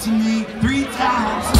to me three times.